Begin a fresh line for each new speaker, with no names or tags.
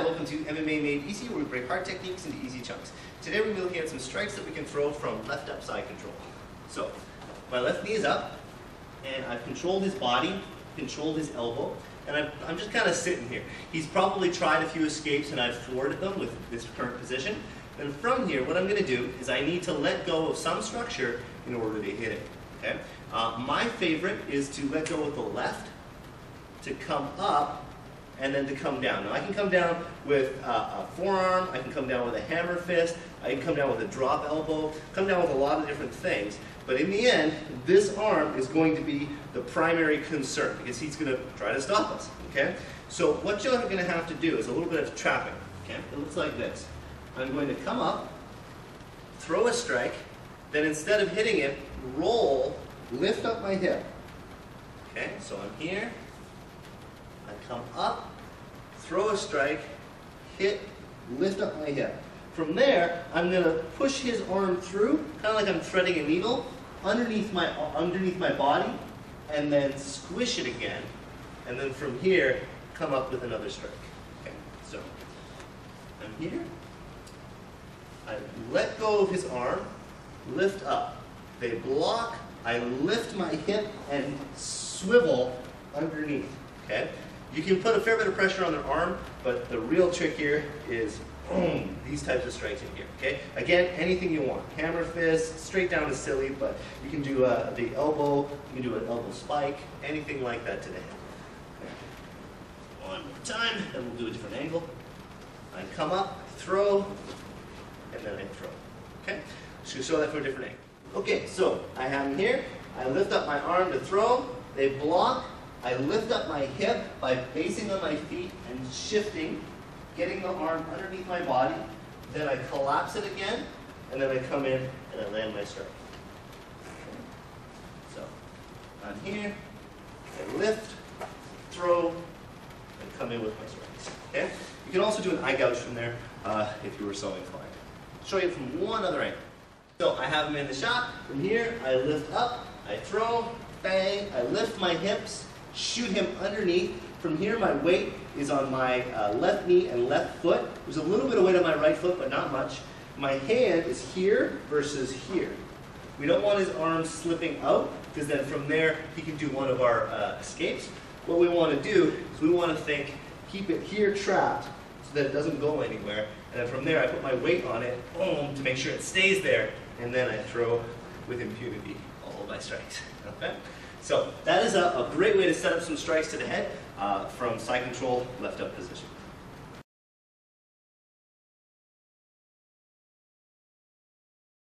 welcome to MMA Made Easy, where we break hard techniques into easy chunks. Today we're looking at some strikes that we can throw from left up side control. So, my left knee is up, and I've controlled his body, controlled his elbow, and I'm, I'm just kind of sitting here. He's probably tried a few escapes and I've thwarted them with this current position. And from here, what I'm going to do is I need to let go of some structure in order to hit it. Okay? Uh, my favorite is to let go with the left, to come up, and then to come down. Now I can come down with a forearm, I can come down with a hammer fist, I can come down with a drop elbow, come down with a lot of different things. But in the end, this arm is going to be the primary concern because he's going to try to stop us. Okay? So what you're going to have to do is a little bit of trapping. Okay? It looks like this. I'm going to come up, throw a strike, then instead of hitting it, roll, lift up my hip. Okay? So I'm here, I come up, throw a strike, hit, lift up my hip. From there, I'm going to push his arm through, kind of like I'm threading a needle, underneath my, underneath my body, and then squish it again. And then from here, come up with another strike. Okay, so I'm here. I let go of his arm, lift up. They block, I lift my hip and swivel underneath. Okay? You can put a fair bit of pressure on their arm, but the real trick here is boom, these types of strikes in here. Okay? Again, anything you want. Hammer fist, straight down is silly, but you can do uh, the elbow, you can do an elbow spike, anything like that today. One more time, and we'll do a different angle. I come up, throw, and then I throw. Okay? Just show that from a different angle. Okay, so I have him here. I lift up my arm to throw. They block. I lift up my hip by basing on my feet and shifting, getting the arm underneath my body. Then I collapse it again, and then I come in and I land my strike. So I'm here. I lift, throw, and come in with my strikes. Okay? You can also do an eye gouge from there uh, if you were so inclined. Show you from one other angle. So I have him in the shot. From here, I lift up, I throw, bang, I lift my hips, shoot him underneath. From here, my weight is on my uh, left knee and left foot. There's a little bit of weight on my right foot, but not much. My hand is here versus here. We don't want his arms slipping out, because then from there, he can do one of our uh, escapes. What we want to do is we want to think, keep it here trapped, so that it doesn't go anywhere. And then from there, I put my weight on it, boom, to make sure it stays there, and then I throw with impunity my strikes. Okay? So that is a, a great way to set up some strikes to the head uh, from side control, left up position.